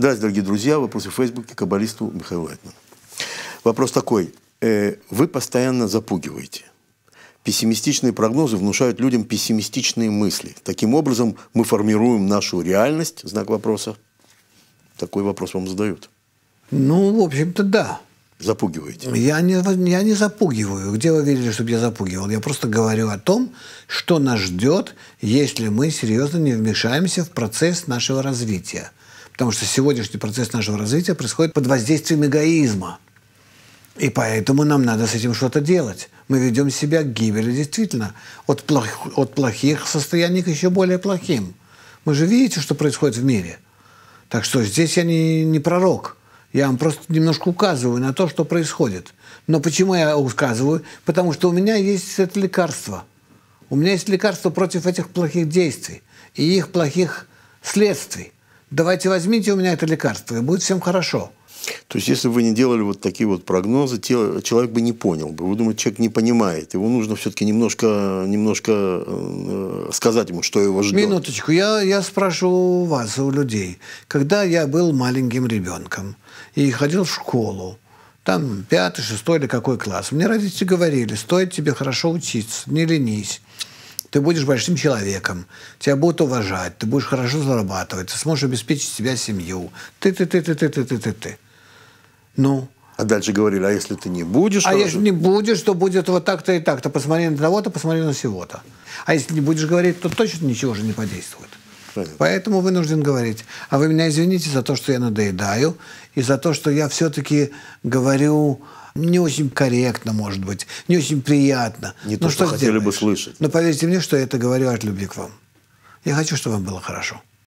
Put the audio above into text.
Здравствуйте, дорогие друзья. Вопросы в Фейсбуке каббалисту Михаилу Лайтману. Вопрос такой. Э, Вы постоянно запугиваете. Пессимистичные прогнозы внушают людям пессимистичные мысли. Таким образом, мы формируем нашу реальность, знак вопроса. Такой вопрос вам задают. Ну, в общем-то, да. Запугиваете. Я не, я не запугиваю. Где вы видели, чтобы я запугивал? Я просто говорю о том, что нас ждет, если мы серьезно не вмешаемся в процесс нашего развития. Потому что сегодняшний процесс нашего развития происходит под воздействием эгоизма. И поэтому нам надо с этим что-то делать. Мы ведем себя к гибели действительно. От, плох, от плохих состояний к еще более плохим. Мы же видите, что происходит в мире. Так что здесь я не, не пророк. Я вам просто немножко указываю на то, что происходит. Но почему я указываю? Потому что у меня есть это лекарство. У меня есть лекарство против этих плохих действий и их плохих следствий. Давайте возьмите у меня это лекарство, и будет всем хорошо. То есть, если бы вы не делали вот такие вот прогнозы, человек бы не понял бы. Вы думаете, человек не понимает. Его нужно все-таки немножко, немножко э, сказать ему, что его ждет. Минуточку. Я, я спрашиваю у вас, у людей. Когда я был маленьким ребенком и ходил в школу, там пятый, шестой или какой класс, мне родители говорили, стоит тебе хорошо учиться, не ленись ты будешь большим человеком, тебя будут уважать, ты будешь хорошо зарабатывать, ты сможешь обеспечить себя семью. Ты, ты, ты, ты, ты, ты, ты, ты, ты. Ну. А дальше говорили, а если ты не будешь? А хорошо? если не будешь, то будет вот так-то и так-то. Посмотри на того-то, посмотри на сего-то. А если не будешь говорить, то точно ничего же не подействует. Понятно. Поэтому вынужден говорить. А вы меня извините за то, что я надоедаю, и за то, что я все-таки говорю не очень корректно, может быть, не очень приятно. Не Но то, что, что хотели бы слышать. Но поверьте мне, что я это говорю от любви к вам. Я хочу, чтобы вам было хорошо.